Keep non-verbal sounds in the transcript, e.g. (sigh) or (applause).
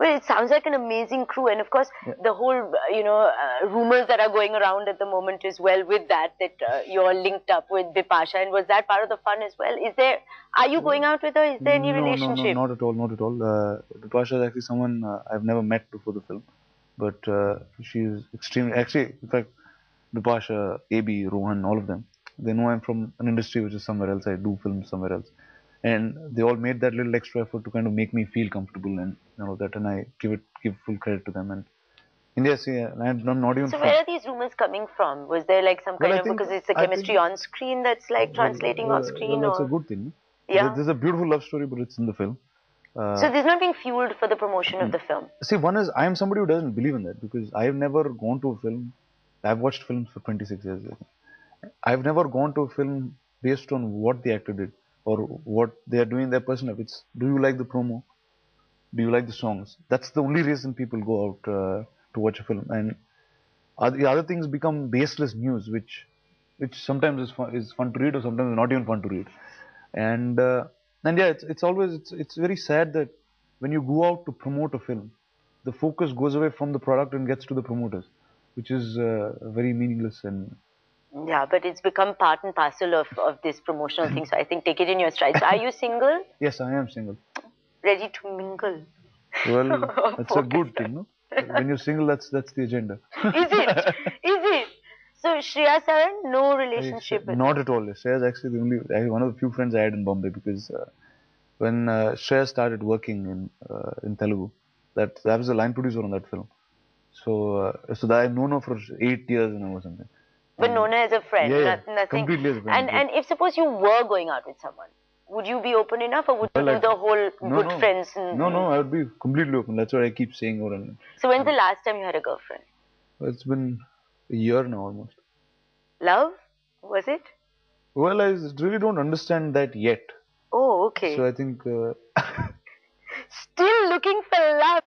Well, it sounds like an amazing crew, and of course, Yeah. the whole you know uh, rumors that are going around at the moment as well with that that uh, you're linked up with Bipasha, and was that part of the fun as well? Is there? Are you going out with her? Is there any no, relationship? No, no, not at all, not at all. Uh, Bipasha is actually someone uh, I've never met before the film, but uh, she's extremely. Actually, in fact, Bipasha, AB, Rohan, all of them, they know I'm from an industry which is somewhere else. I do films somewhere else, and they all made that little extra effort to kind of make me feel comfortable and all of that, and I give it give full credit to them. And yes, yeah, I'm, not even. So where are these rumors coming from? Was there like some kind I of think- because it's the I think- chemistry on screen that's like translating well, off screen, well, that's or a good thing. Yeah. There's a beautiful love story, but it's in the film. Uh, so there's not being fueled for the promotion of the film. See, one is I am somebody who doesn't believe in that because I've never gone to a film. I've watched films for 26 years. I've never gone to a film based on what the actor did or what they are doing in their personal life. It's do you like the promo? Do you like the songs? That's the only reason people go out uh, to watch a film. And the other things become baseless news, which which sometimes is fun, is fun to read or sometimes not even fun to read. And uh, and yeah, it's, it's always it's it's very sad that when you go out to promote a film, the focus goes away from the product and gets to the promoters, which is uh, very meaningless and Yeah, but it's become part and parcel of, of this promotional thing. So I think take it in your stride. So are you single? (laughs) yes, I am single. Ready to mingle? Well, (laughs) that's a good thing, no? When you're single, that's that's the agenda. (laughs) Is it? Is it? So Shreya sir, no relationship with Not at all. Shreya is actually the only one of the few friends I had in Bombay because uh, when uh, Shreya started working in uh, in Telugu, that I was a line producer on that film. So uh, so that I've known her for eight years now or something. But known as a friend. Yeah, yeah, not- nothing. completely as a friend, And and if suppose you were going out with someone, would you be open enough, or would Well, you do I- the whole No, good no. friends? And, No, no, I would be completely open. That's what I keep saying over and So when's the last time you had a girlfriend? it's been a year now almost. Love? Was it? Well, I really don't understand that yet. Oh, okay. So I think uh, (laughs) Still looking for love.